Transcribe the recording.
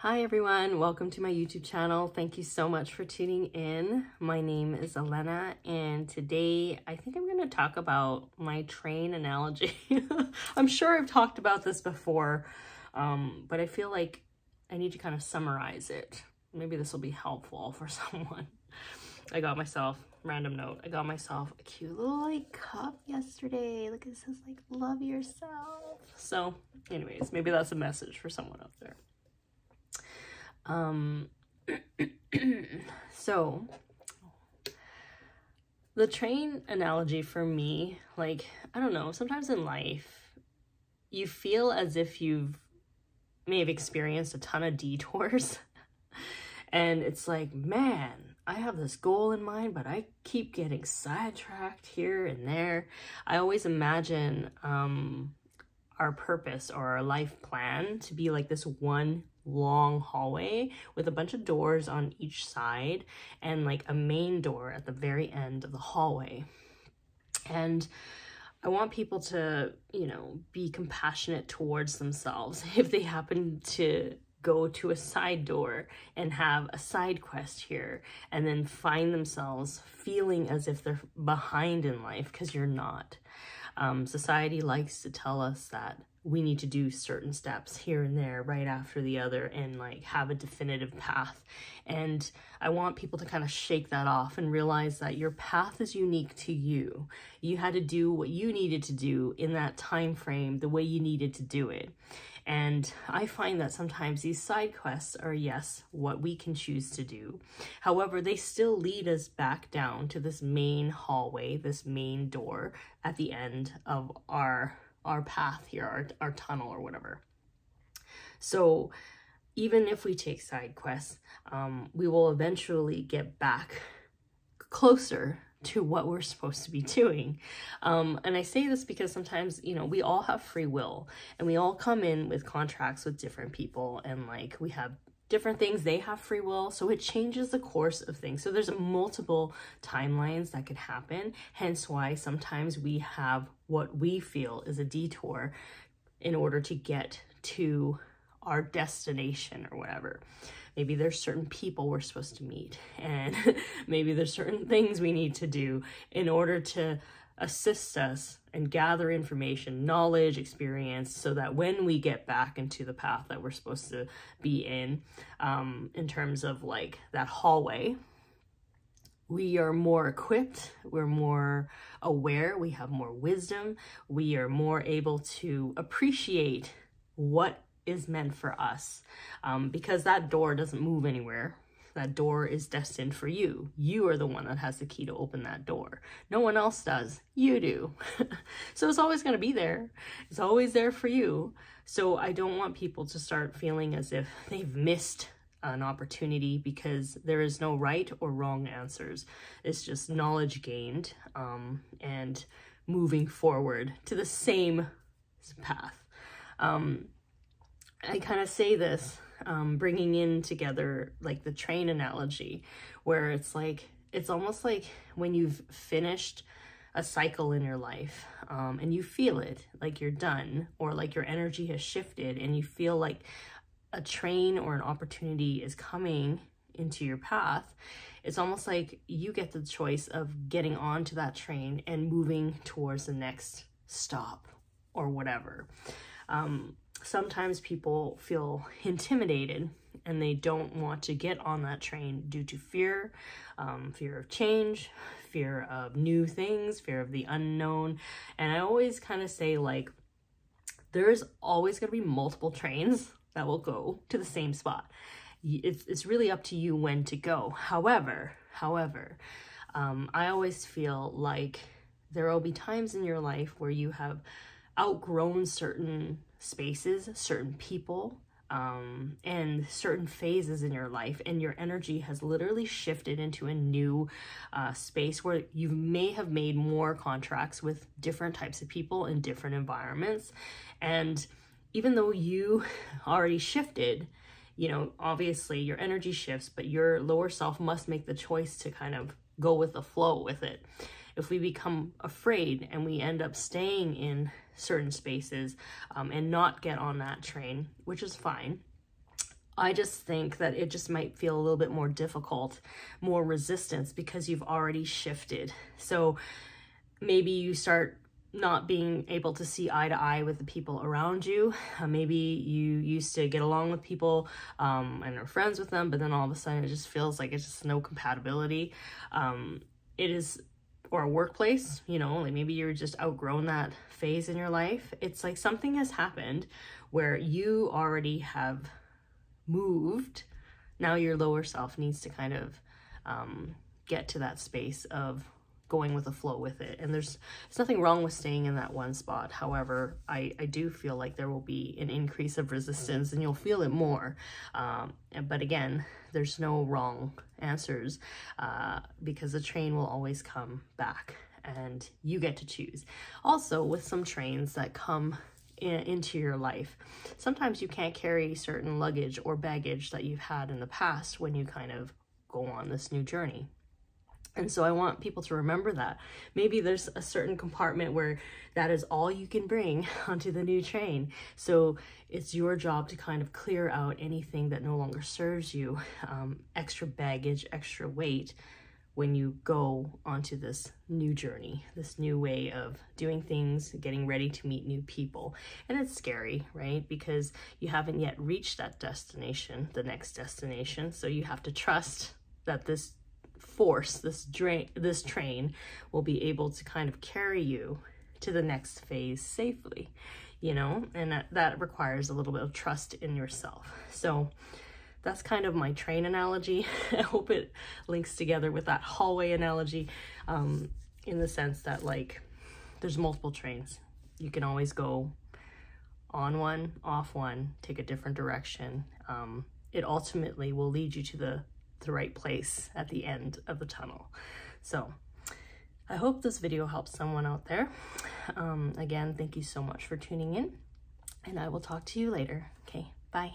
Hi everyone, welcome to my YouTube channel. Thank you so much for tuning in. My name is Elena and today I think I'm going to talk about my train analogy. I'm sure I've talked about this before, um, but I feel like I need to kind of summarize it. Maybe this will be helpful for someone. I got myself, random note, I got myself a cute little like cup yesterday. Look, it says like, love yourself. So anyways, maybe that's a message for someone out there. Um, so the train analogy for me, like, I don't know, sometimes in life, you feel as if you've may have experienced a ton of detours. and it's like, man, I have this goal in mind, but I keep getting sidetracked here and there. I always imagine um, our purpose or our life plan to be like this one long hallway with a bunch of doors on each side and like a main door at the very end of the hallway. And I want people to, you know, be compassionate towards themselves if they happen to go to a side door and have a side quest here and then find themselves feeling as if they're behind in life because you're not. Um, society likes to tell us that we need to do certain steps here and there right after the other and like have a definitive path. And i want people to kind of shake that off and realize that your path is unique to you. You had to do what you needed to do in that time frame the way you needed to do it. And I find that sometimes these side quests are, yes, what we can choose to do. However, they still lead us back down to this main hallway, this main door at the end of our our path here, our, our tunnel or whatever. So even if we take side quests, um, we will eventually get back closer to what we're supposed to be doing. Um, and I say this because sometimes, you know, we all have free will and we all come in with contracts with different people and like we have different things they have free will so it changes the course of things. So there's multiple timelines that could happen hence why sometimes we have what we feel is a detour in order to get to our destination or whatever. Maybe there's certain people we're supposed to meet and maybe there's certain things we need to do in order to assist us and gather information, knowledge, experience, so that when we get back into the path that we're supposed to be in, um, in terms of like that hallway, we are more equipped, we're more aware, we have more wisdom, we are more able to appreciate what is meant for us um, because that door doesn't move anywhere that door is destined for you. You are the one that has the key to open that door. No one else does. You do. so it's always going to be there. It's always there for you. So I don't want people to start feeling as if they've missed an opportunity because there is no right or wrong answers. It's just knowledge gained um, and moving forward to the same path. Um, I kind of say this um, bringing in together like the train analogy, where it's like, it's almost like when you've finished a cycle in your life um, and you feel it, like you're done, or like your energy has shifted and you feel like a train or an opportunity is coming into your path, it's almost like you get the choice of getting onto that train and moving towards the next stop or whatever. Um, sometimes people feel intimidated and they don't want to get on that train due to fear, um, fear of change, fear of new things, fear of the unknown. And I always kind of say like, there's always going to be multiple trains that will go to the same spot. It's, it's really up to you when to go. However, however, um, I always feel like there will be times in your life where you have outgrown certain spaces, certain people, um, and certain phases in your life, and your energy has literally shifted into a new uh, space where you may have made more contracts with different types of people in different environments. And even though you already shifted, you know, obviously your energy shifts, but your lower self must make the choice to kind of go with the flow with it. If we become afraid and we end up staying in certain spaces um, and not get on that train, which is fine. I just think that it just might feel a little bit more difficult, more resistance because you've already shifted. So maybe you start not being able to see eye to eye with the people around you. Uh, maybe you used to get along with people um, and are friends with them, but then all of a sudden it just feels like it's just no compatibility. Um, it is, or a workplace, you know, like maybe you're just outgrown that phase in your life. It's like something has happened where you already have moved. Now your lower self needs to kind of um, get to that space of going with the flow with it. And there's, there's nothing wrong with staying in that one spot. However, I, I do feel like there will be an increase of resistance and you'll feel it more. Um, but again, there's no wrong answers uh, because the train will always come back and you get to choose. Also, with some trains that come in, into your life, sometimes you can't carry certain luggage or baggage that you've had in the past when you kind of go on this new journey. And so I want people to remember that. Maybe there's a certain compartment where that is all you can bring onto the new train. So it's your job to kind of clear out anything that no longer serves you, um, extra baggage, extra weight, when you go onto this new journey, this new way of doing things, getting ready to meet new people. And it's scary, right? Because you haven't yet reached that destination, the next destination. So you have to trust that this force, this drain, this train will be able to kind of carry you to the next phase safely, you know, and that, that requires a little bit of trust in yourself. So that's kind of my train analogy. I hope it links together with that hallway analogy um, in the sense that like there's multiple trains. You can always go on one, off one, take a different direction. Um, it ultimately will lead you to the the right place at the end of the tunnel. So I hope this video helps someone out there. Um, again, thank you so much for tuning in and I will talk to you later. Okay, bye.